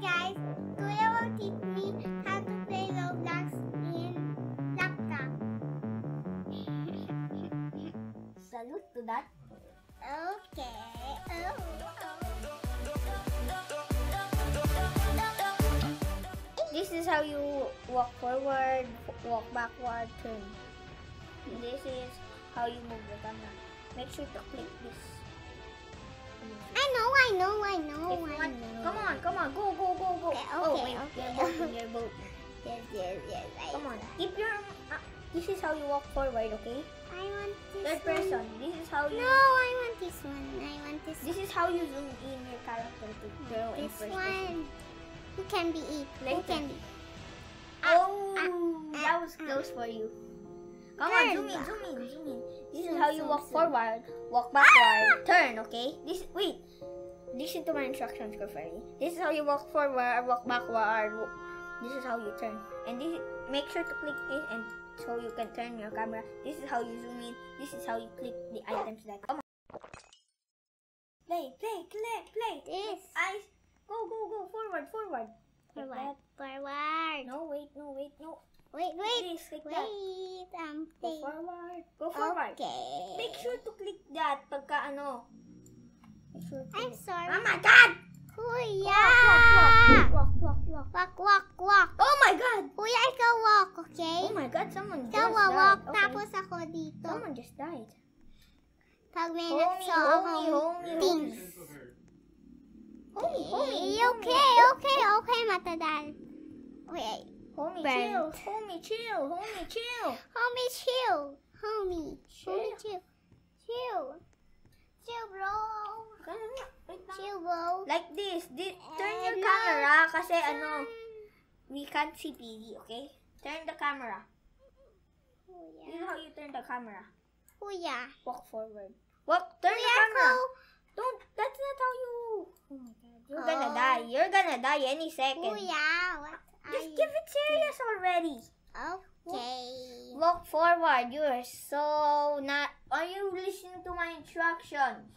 guys, Kuya will teach me how to play Roblox in laptop. Salute to that. Okay. Oh. This is how you walk forward, walk backward, turn. This is how you move the camera. Make sure to click this. I know, I know, I Okay, oh, wait, okay. you're both, you're both. Yes, yes, yes. I Come on, keep your. Uh, this is how you walk forward, okay? I want this Third one. person. This is how you. No, I want this one. I want this This is how you zoom in your character to grow in This first one. person. Who can be it? Who Later. can be? Oh, ah, that was close for you. Come on, zoom in, zoom in, zoom in. This is how you zoom, walk zoom. forward, walk backward, turn, okay? This wait. Listen to my instructions carefully. This is how you walk forward, walk backward. wa- This is how you turn. And this make sure to click this and so you can turn your camera. This is how you zoom in. This is how you click the items that come on. Play, play, play, play. This. Eyes. Go, go, go. Forward, forward. Forward. that. Forward. No, wait, no, wait, no. Wait, wait. This, that. Wait. Um, Go forward. Go forward. Okay. Make sure to click that pagka ano. Make sure to... I'm sorry. Oh my God! Kuya! Walk, walk, walk, walk. Walk, walk, walk. Oh my God! Kuya, ikaw walk, okay? Oh my God, someone Ikaw just walk, died. Okay. tapos ako dito. Someone just died. Pag may Homie, nagsaw homie, akong homie, things. Homie, homie, Okay, okay, okay, matadal. Wait. Homie, chill. Homie, chill. Homie, chill. Homie, chill. Homie. Chill. Homie. Chill. Chill, bro. Kaya nga, wait lang. Chill, bro. Like this. This. Turn your camera kasi ano, we can't see PD, okay? Turn the camera. This is Kuya. how you turn the camera. Kuya. Walk forward. Walk. Turn the camera. ko. Don't. That's not how you. Oh my god. You're gonna Oh. die. You're gonna die any second. Kuya, what Just you? give it serious already. Okay. Walk forward. You are so not. Are you listening to my instructions?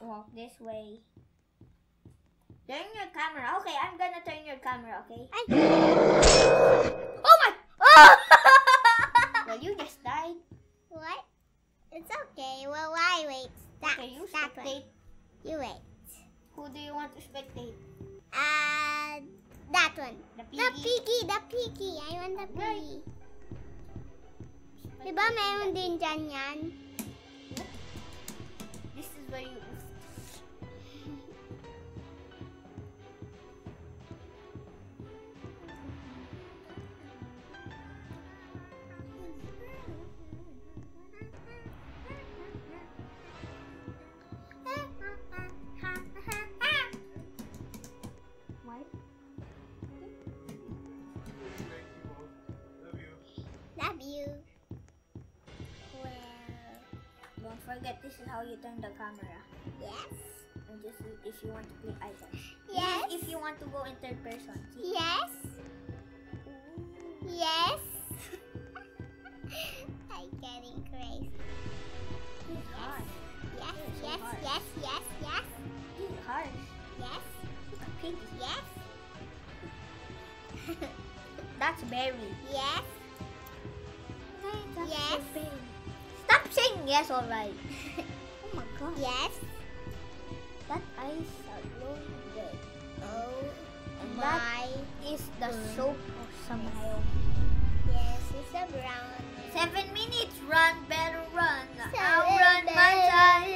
Walk this way. Turn your camera. Okay, I'm gonna turn your camera. Okay. Ay. Oh my. Oh! well, you just died. What? It's okay. Well, why wait? That, Okay, you that one. spectate. You wait. Who do you want to spectate? Uh, that one. The The piggy. piggy, the piggy. I want the piggy. Diba meron din dyan yan? Love you. Well, Don't forget, this is how you turn the camera. yes. And this is if you want to play items. Yes. If you want to go in third person. See? Yes. Yes. I'm getting crazy. Is hard. Yes, so yes, yes, yes, yes, hard. yes, Look at piggy. yes. That's berry. yes. Yes. Stop saying yes alright. oh my god. Yes. That eyes are glowing red. Oh And that my. is the Mm. soap of Samayo. Yes, it's a brown. Seven minutes. Run, better run. Seven I'll run my time.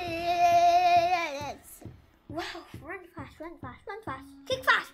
Wow, run fast, run fast, run fast. Kick fast.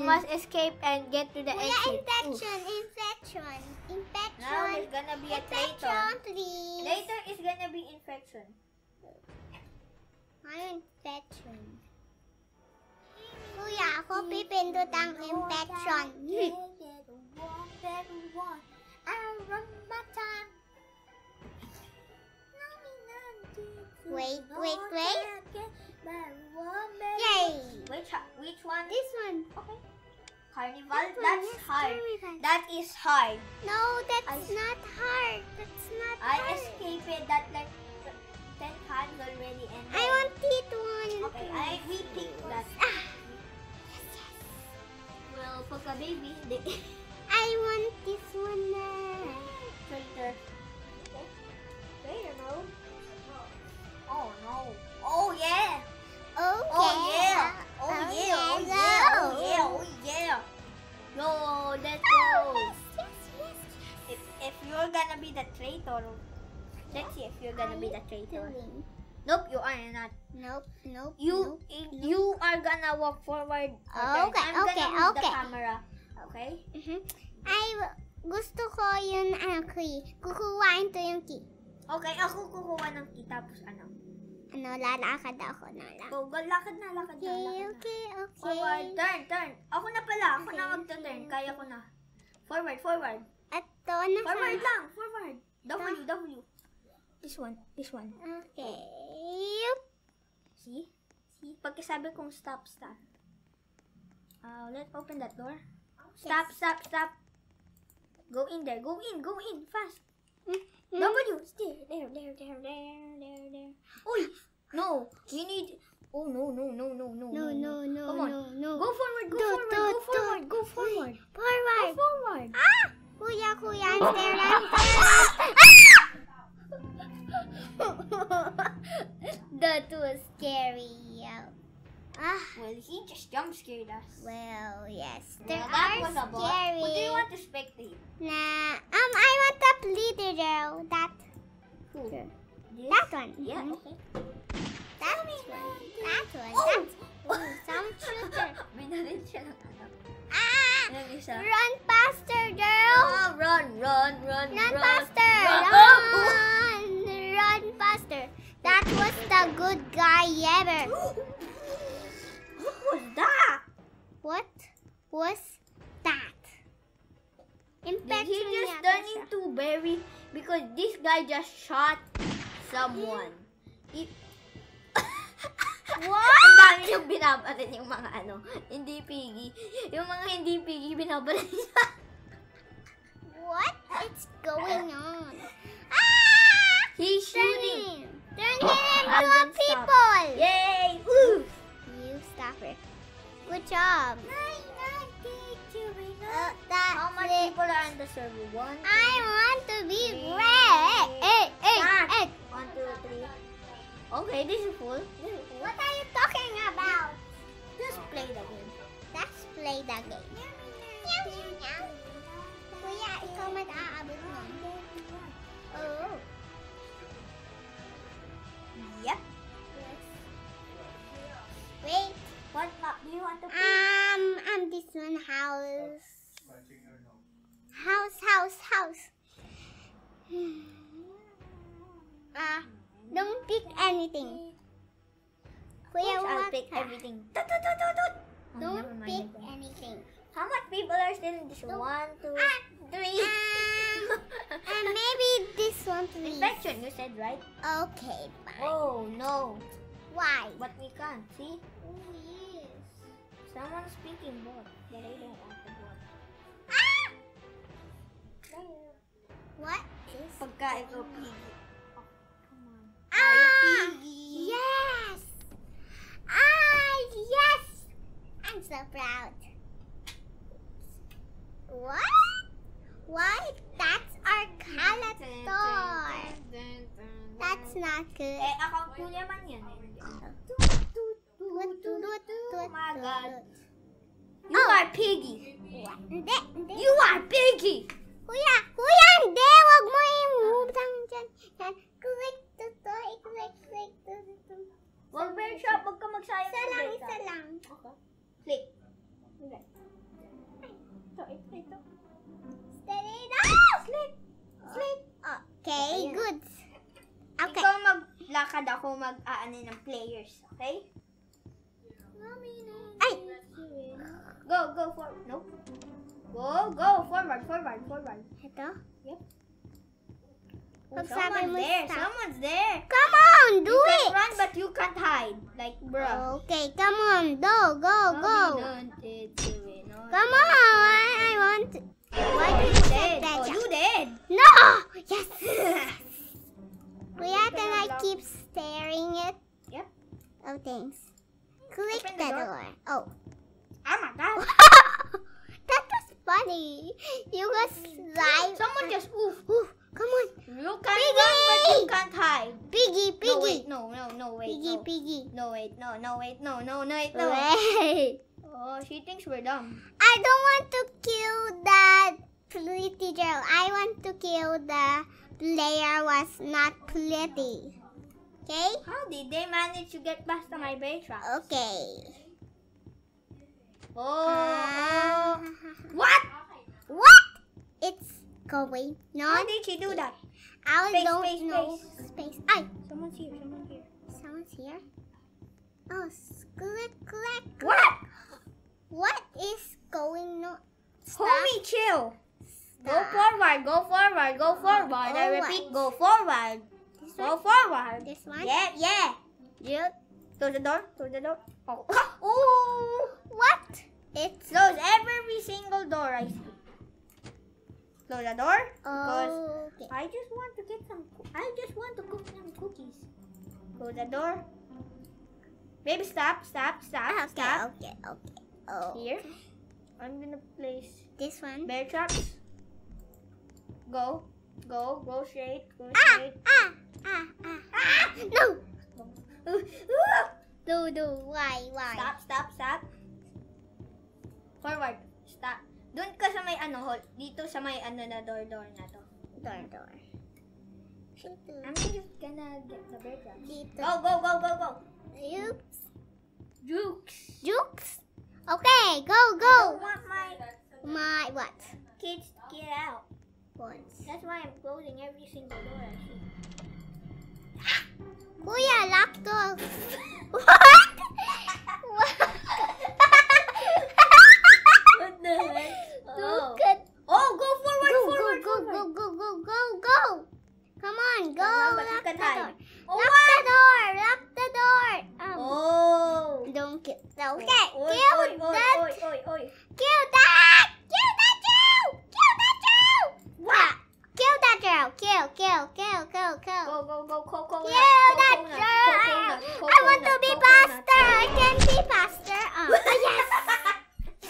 You must escape and get to the Kuya, exit. infection, infection, infection. Now there's gonna be a traitor. please. Later is gonna be infection. Ano infection? Kuya, ako pipindot ang infection. Wait, wait, wait. Yay! Which which one? This one. Okay. Carnival. That's hard. That is hard. No, that's I- not hard. That's not I hard. escaped that like ten times already, and I want it one. Okay, I we pick that. Ah, Well, pagka baby, they I want this one. traitor. Okay. Traitor no. Gonna be the traitor. Doing. Nope, you are not. Nope, nope. You nope. you are gonna walk forward. Okay, I'm okay, gonna move the okay. camera. Okay. Mhm. Ay, gusto ko yun, ano, key. Kukuhain to yung key. Okay, ako kukuha ng key tapos ano. Ano, lalakad ako na lang. Go, lakad na, lakad na, Okay, lakad na. okay, okay. Forward, turn, turn. Ako na pala, ako na Okay, magta-turn. okay, Kaya ko na. Forward, forward. Ito na Forward siya. lang, forward. W, W. This one, this one. Okay. See? See? Pagkasabi kong stop, stop. Uh, let's open that door. Stop, stop, stop. Go in there. Go in, go in, fast. Hmm? W, stay. There, there, there, there, there, there. Uy! No, we need... Oh, no, no, no, no, no, No, no, no, Come on. no, no. Go forward, go Do, forward, do, go do. forward, go forward. Go Forward. forward. Ah! Kuya, kuya, I'm there, I'm there. that was scary. Ah, Well, he just jump scared us. well, yes. Well, that are was a bot. scary. Who do you want to spectate? Nah, um, I want the leader though. That, Who? This? that one. Yeah, Mhm. okay. That one. That one. Oh! That. Oh, some shooter. Binaril siya ng ano. Ah! Run faster, girl. Oh, run, run, run, Run run. faster! Run. Run! Run faster! That was the good guy ever. What was that? What was that? Did he just yata turn siya. into berry because this guy just shot someone? It... What? Ang dami yung binabarin yung mga ano, hindi piggy. Yung mga hindi piggy, binabarin niya. What is going on? Ah! He's shooting. Him I'll into a then stop. people! Yay! Woo! You stop it. Good job. Uh, that How much it. people are on the server? One, I want to be red. Hey, hey, Start. hey. one, two, three. Okay, this is full. This is full. What are you talking about? Just play the game. Let's play the game. Meow, meow, meow. Kuya, ikaw mag-aabot nun. Oh. Yep. Wait. What map do you want to play? Um, um, this one house. House, house, house. Ah, don't pick anything. Kuya, I'll pick everything. Tut, tut, tut, tut, tut. Oh, Don't pick anything. How much people are still in this? Don't- One, two, Ah, three. Um, and maybe this one, please. Infection, you said, right? Okay, fine. Oh, no. Why? But we can't. See? Oh, yes. Someone's speaking bot. But I don't want the bot. Ah! What is Pagka ikaw piggy. Oh, come on. Ah! piggy. Yes! Ah, yes! I'm so proud. What? Why? That's our calator. That's not good. Eh, account ko naman yan. eh. Oh my God. You Oh. are piggy. Hindi, hindi. You are piggy. Kuya, kuya, hindi. Huwag mo i-mutang dyan. Yan. Click to to. I-click, click to to. Wag bear shop, wag ka magsayang Isa lang, isa lang. Okay. Click. Ito, ito, ito. Click. Click. Okay, Ayan. good. Okay. Ikaw maglakad ako mag-aano ng players, okay? Ay! Go, go forward. No. Go, go forward, forward, forward. Ito? Oh, Pag sabi mo there. stop. Someone's there. Come on, do you it! can run, but you can't hide. Like, bro. Okay, come on, go, go, go. Come Come on, I want to. Why you Dead. say that? Oh, you dead. No! Yes! Kuya, can I keep staring it? Yep. Oh, thanks. Click Open the the door. door. Oh. Oh my god. that was funny. You was live. Someone just oof. Ooh, come on. You can run, but you Piggy! can't hide. Piggy, No, wait. No, no, no, wait. piggy, no. piggy. No, wait. No, no, wait. No, no, no, wait. No. Wait. Oh, she thinks we're dumb. I don't want to kill that pretty girl. I want to kill the player was not pretty. Okay? How did they manage to get past my trap? Okay. Oh. Ah. what? what? It's going. How did she do that? I Space, don't space, know. Space. Ay, Someone's here. Someone's here. someone's here. Oh, click, click. What? What is going on? Stop. Homie, chill. Go forward. Go forward. Go forward. I repeat, go forward. This Go one? forward. This one? Yeah, yeah. Yep. Close the door. Close the door. Oh. Ooh. What? It's Close every single door I see. Close the door. Because okay. I just want to get some. I just want to cook some cookies. Close the door. Baby, stop, stop, stop, Okay, stop. okay, okay. Oh, Here. I'm gonna place this one. bear traps. Go, go, go straight, go Ah, straight. ah, ah, ah, ah. No, do, do. Why, why? Stop, stop, stop. Forward. Stop. Doon ka sa may ano, hol- dito sa may ano na door, door na to. Door, door. I'm just gonna get the bear traps. Dito. Go, go, go, go, go. Oops. Jukes. Jukes. Okay, go, go. don't want my My what? kids to get out. Once. That's why I'm closing every single door I see. Ah! Kuya, lock door. what? What the heck? Oh. Look at oh, go forward, go, forward, go, forward. go, go, go, go, go. Come on, go. Come on, but you lock the can door. hide. Oh, lock the door. Lock the door. Um, Oh. Don't kill. Okay, Oi, kill oi, oi, that. oi, oi, oi. Kill that. Kill that Joe. Kill that Joe. What? Kill that Joe. Kill, kill, kill, kill. Go, go, go, coconut. Kill that coconut, coconut, I want to be faster. I can be faster. Oh, oh, yes.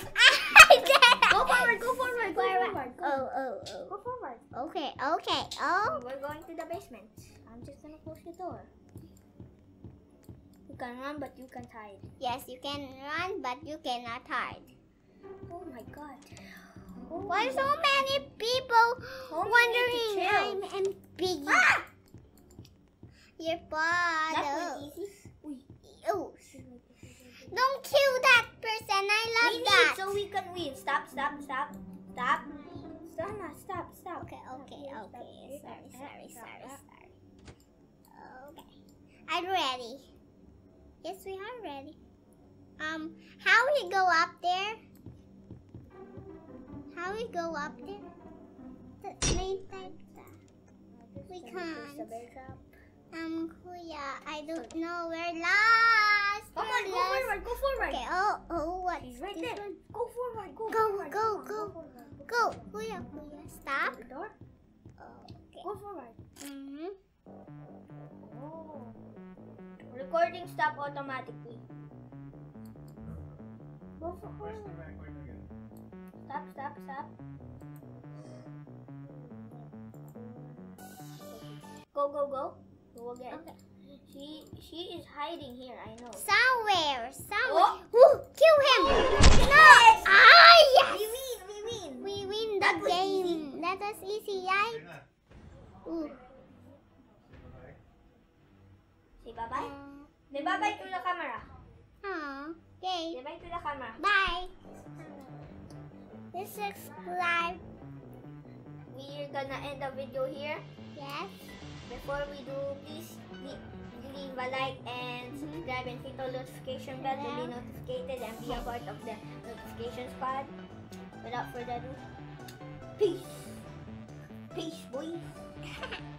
I did. Go forward, go forward, go forward. Go, Oh, oh, oh. go forward. Okay, okay. Oh. We're going to the basement. I'm just gonna close the door. You can run, but you can't hide. Yes, you can run, but you cannot hide. Oh my god. Why so many people Homie, wondering need to chill. I'm and Piggy? Ah! Your That father. was easy. Uy. Oh, don't kill that person. I love We that. so we can win. Stop, stop, stop, stop. Stop, stop, stop. Okay, okay, okay. Sorry, sorry, sorry, sorry. Okay. I'm ready. Yes, we are ready. Um, how we go up there? How we go up there? The main type. We Just gonna push can't. the. Um, Kuya, I don't know. We're lost. Come on, We're go lost. forward, go forward. Okay. Oh, oh, what? He's right this there. one? Go forward, go, Go, forward. go, Come on, go. forward. Go, Kuya, Kuya. Stop. The door. Okay. Go forward. Mm-hmm. Oh. Recording stop automatically. Go forward. Stop, stop, stop. Go, go, go. Go again. Okay. She she is hiding here, I know. Somewhere, somewhere. Oh. Woo, kill him. No. Yes! Ah, We win, we win. We win the That game. easy. That was easy, right? Ooh. Say bye-bye. Say bye-bye to the camera. Oh, okay. Say bye to the camera. Bye. Please subscribe. We're gonna end the video here. Yes. Before we do, please, leave a like and mm-hmm. subscribe and hit the notification bell to be notified and be a part of the notification squad. Without further ado, peace. Peace, boys.